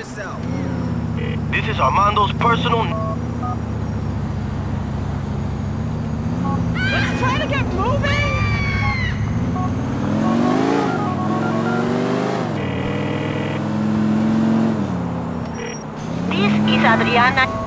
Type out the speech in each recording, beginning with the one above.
yourself! This is Armando's personal... Let's try to get moving! This is Adriana.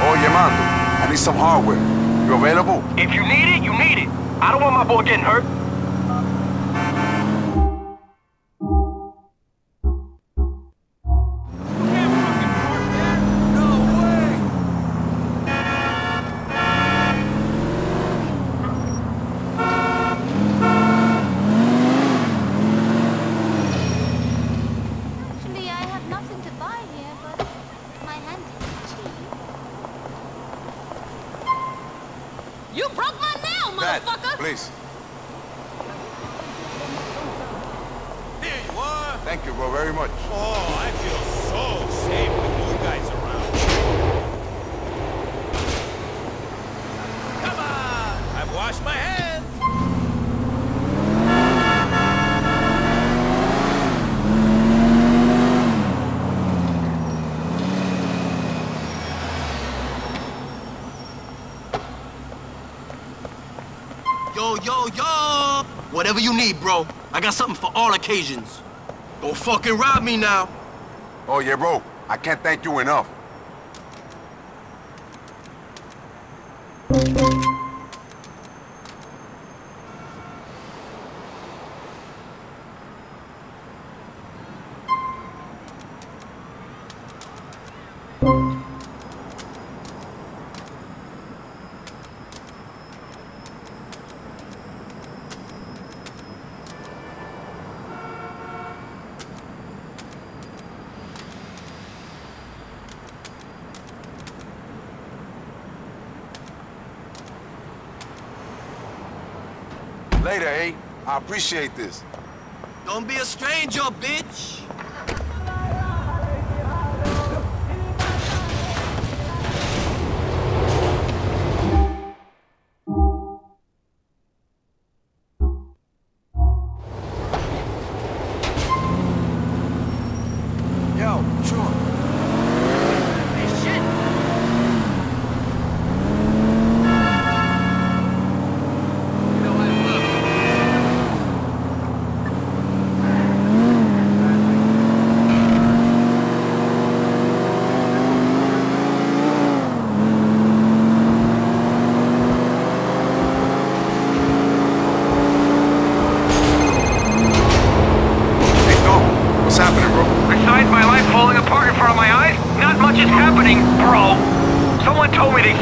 Oh, Armando, I need some hardware. You available? If you need it, you need it. I don't want my boy getting hurt. Whatever you need, bro. I got something for all occasions. Don't fucking rob me now. Oh, yeah, bro. I can't thank you enough. Later, eh? I appreciate this. Don't be a stranger, bitch.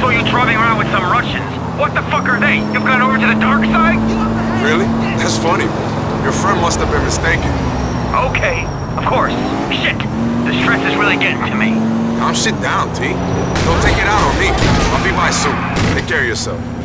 Saw you driving around with some Russians. What the fuck are they? You've gone over to the dark side? Really? That's funny. Your friend must have been mistaken. Okay, of course. Shit, the stress is really getting to me. Calm shit down, T. Don't take it out on me. I'll be by soon. Take care of yourself.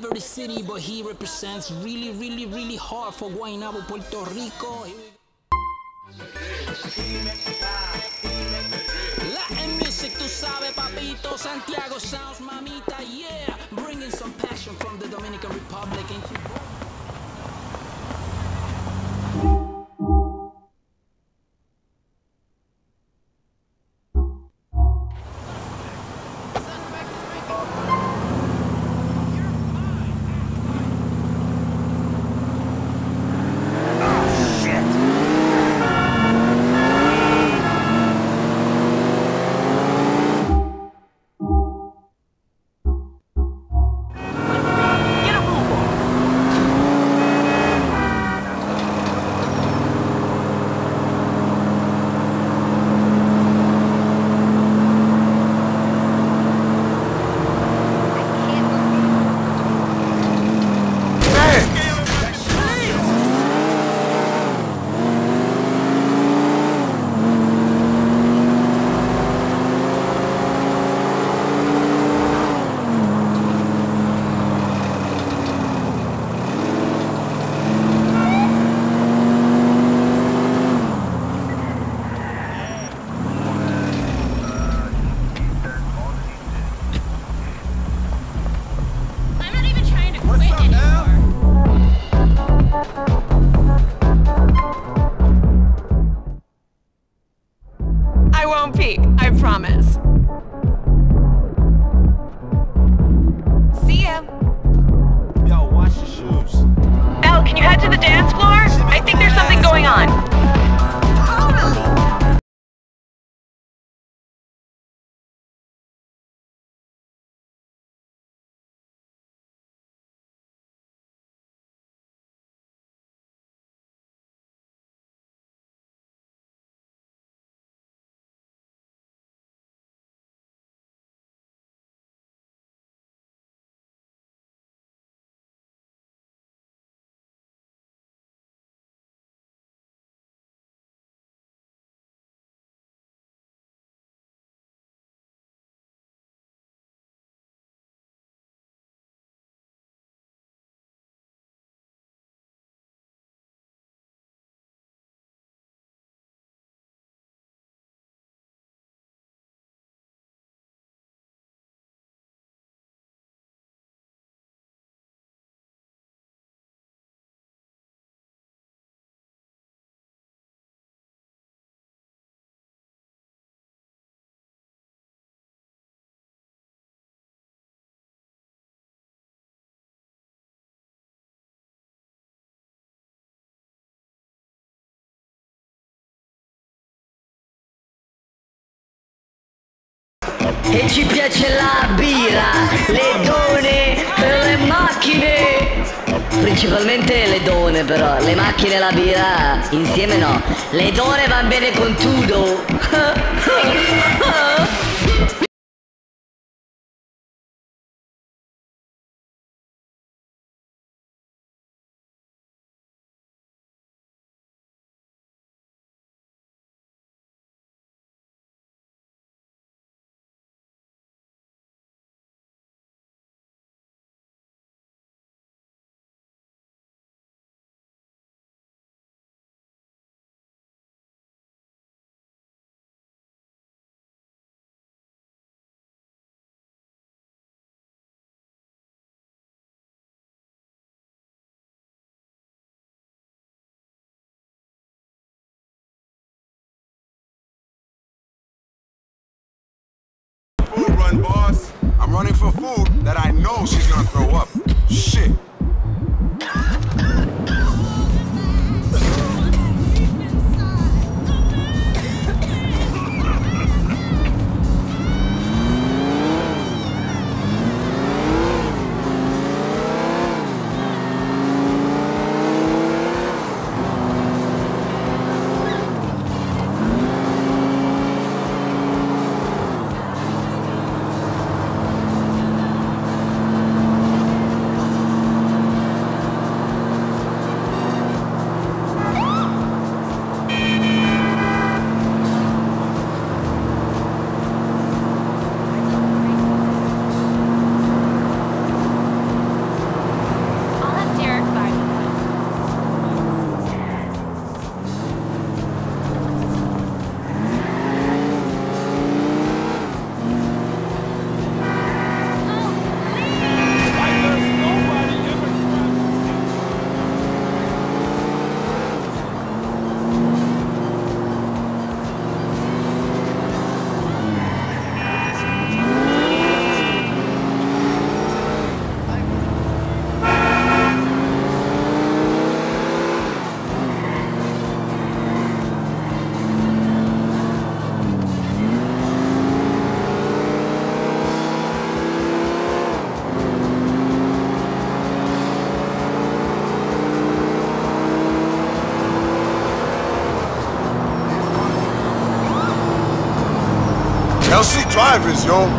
Liberty City, but he represents really, really, really hard for Guaynabo, Puerto Rico. Latin music, tú sabes, papito. Santiago sounds, mamita, yeah. I I promise. See ya. Yo, watch your shoes. Elle, can you head to the dance floor? I think there's something going on. E ci piace la birra, le donne, le macchine. Principalmente le donne però, le macchine e la birra insieme no. Le donne van bene con tutto. Run, boss. I'm running for food that I know she's gonna throw up. Shit. Drivers, yo.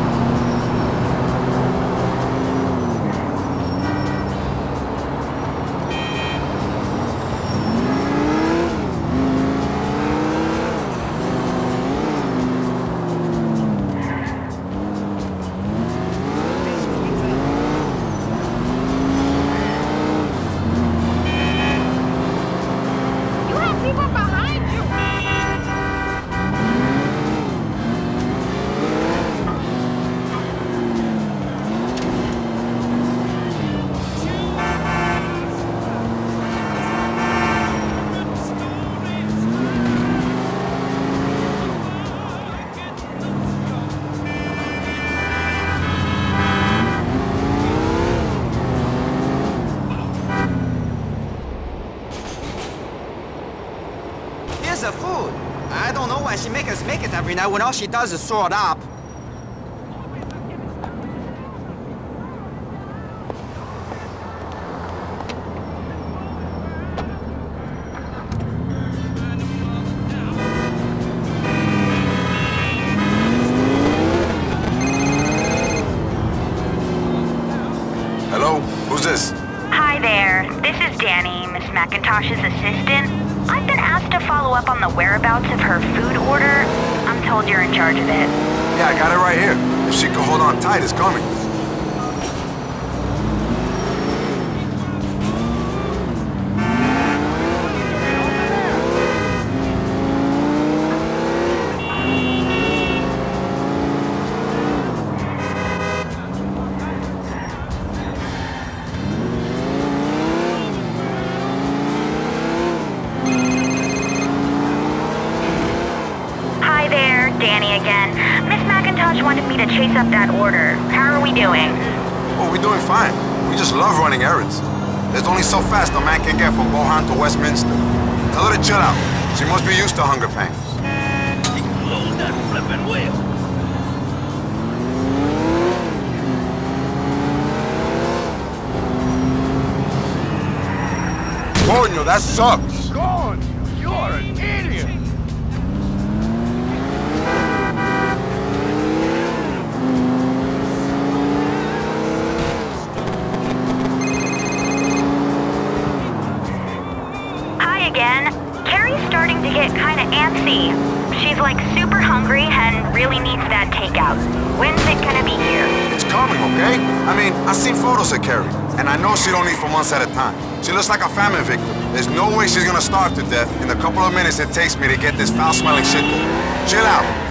Us make it when all she does is throw it up. Hello? Who's this? Hi there. This is Danny, Miss McIntosh's assistant. I've been asked to follow up on the whereabouts of her food order. Told you're in charge of it. Yeah, I got it right here. If she can hold on tight, it's coming. Wanted me to chase up that order. How are we doing? Oh, we're doing fine. We just love running errands. There's only so fast a man can get from Bohan to Westminster. Tell her to chill out. She must be used to hunger pangs. Coño, that sucks. Gone! You're an idiot! Starting to get kind of antsy. She's like super hungry and really needs that takeout. When's it gonna be here? It's coming, okay? I mean, I've seen photos of Carrie, and I know she don't eat for months at a time. She looks like a famine victim. There's no way she's gonna starve to death in the couple of minutes it takes me to get this foul-smelling shit. Chill out.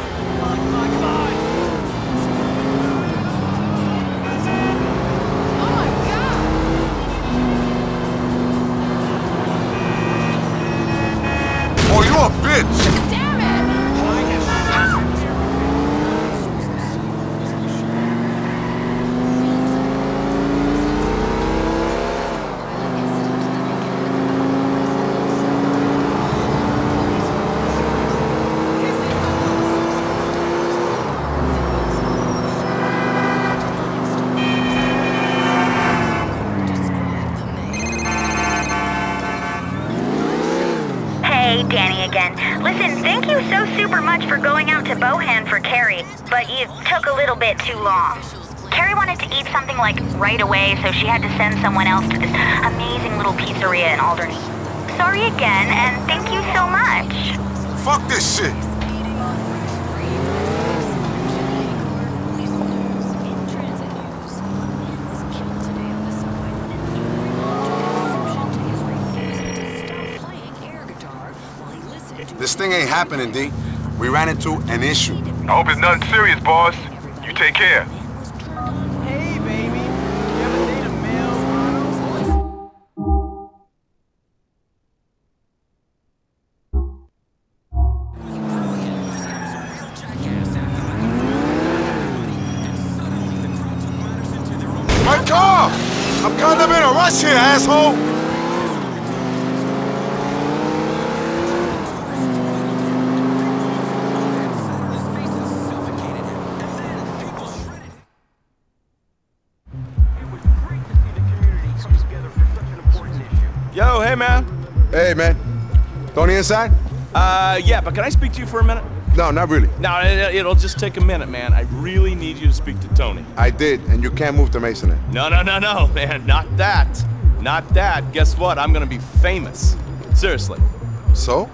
Right away, so she had to send someone else to this amazing little pizzeria in Alderney. Sorry again, and thank you so much. Fuck this shit! This thing ain't happening, D. We ran into an issue. I hope it's nothing serious, boss. You take care. Man. Tony inside? Uh, yeah, but can I speak to you for a minute? No, not really. No, it, it'll just take a minute, man. I really need you to speak to Tony. I did, and you can't move to Maisonette. No, no, no, no, man. Not that. Not that. Guess what? I'm gonna be famous. Seriously. So?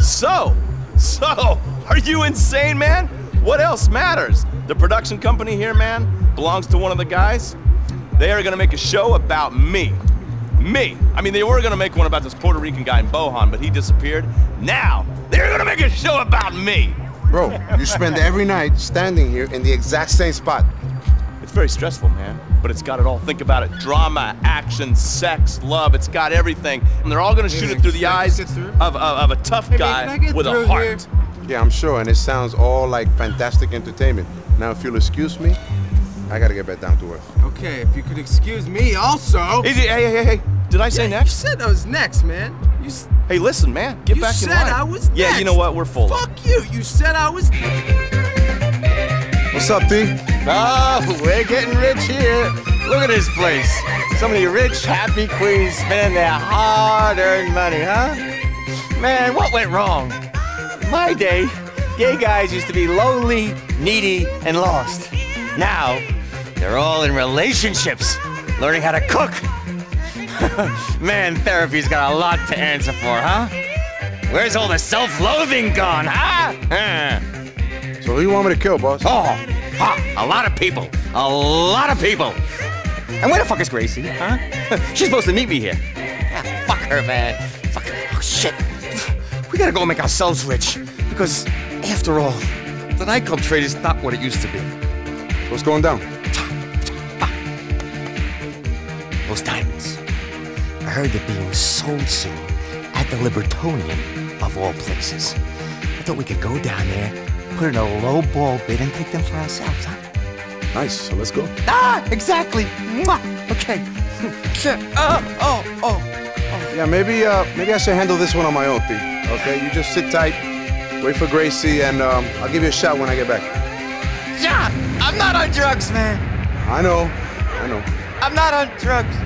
So? So? Are you insane, man? What else matters? The production company here, man, belongs to one of the guys. They are gonna make a show about me. Me. I mean, they were gonna make one about this Puerto Rican guy in Bohan, but he disappeared. Now, they're gonna make a show about me. Bro, you spend every night standing here in the exact same spot. It's very stressful, man, but it's got it all. Think about it. Drama, action, sex, love, it's got everything. And they're all gonna shoot it through the eyes of, of, of a tough guy with a heart. Yeah, I'm sure, and it sounds all like fantastic entertainment. Now, if you'll excuse me, I gotta get back down to earth. Okay, if you could excuse me also. Easy, hey, hey, hey, did I say Yeah, next? You said I was next, man. You, s- Hey, listen, man, get you back in said. I was next. yeah, you know what? We're full. Fuck you. You said I was. What's up, T? Oh, we're getting rich here. Look at this place. So many rich, happy queens spending their hard-earned money, huh? Man, what went wrong? My day, gay guys used to be lonely, needy, and lost. Now, they're all in relationships, learning how to cook. Man, therapy's got a lot to answer for, huh? Where's all the self-loathing gone, huh? So who you want me to kill, boss? Oh, ha, a lot of people. A lot of people. And where the fuck is Gracie, huh? She's supposed to meet me here. Ah, fuck her, man. Fuck her. Oh, shit. We gotta go make ourselves rich. Because, after all, the nightclub trade is not what it used to be. What's going down? Those diamonds. I heard they're being sold soon at the Libertonian, of all places. I thought we could go down there, put in a low ball bid, and take them for ourselves, huh? Nice, so let's go. Ah, exactly. Mwah. Okay. Shit. Oh, oh, oh. Yeah, maybe uh, maybe I should handle this one on my own, T. Okay, you just sit tight, wait for Gracie, and um, I'll give you a shot when I get back. Yeah, I'm not on drugs, man. I know, I know. I'm not on drugs.